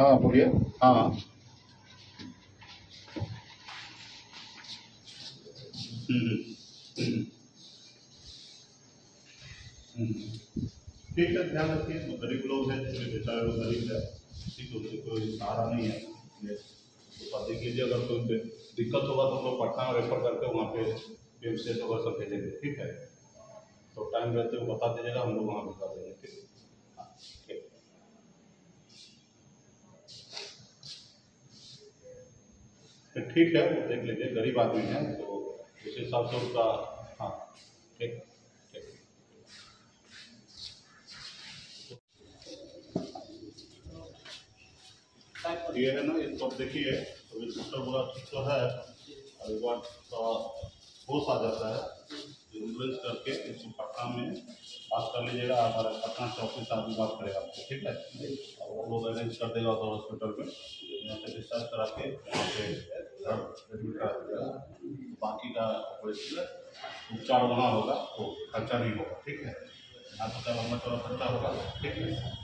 बोलिए। हाँ। हम्म, हम्म। ठीक है ध्यान रखिए तो गरीब लोग हैं थोड़े बेचारे लोग गरीब है ठीक है कोई सहारा नहीं है। तो आप देख लीजिए अगर कोई दिक्कत होगा तो हम लोग पटना रेफर करके वहाँ पे पी एम सी एच वगैरह सब भेजेंगे। ठीक है? तो टाइम रहते हुए बता दीजिएगा हम लोग वहाँ भिजवा देंगे ठीक है हाँ ठीक तो ठीक है, वो देख लीजिए गरीब आदमी है तो उस हिसाब से उसका हाँ ठीक ये है ना ये तो देखिए ये सिस्टम पूरा ठीक तो है और एक बार होश आ जाता है। एंबुलेंस करके इसको पटना में बात कर लीजिएगा हमारे पटना से ऑफ़िस आदमी बात करेगा आपको ठीक है? और वो लोग अरेंज कर देगा हॉस्पिटल में, यहाँ से डिस्चार्ज करा के वहाँ पे बाकी का उपचार वहाँ होगा तो खर्चा नहीं होगा, ठीक है? तो लंबा चौड़ा खर्चा होगा ठीक है।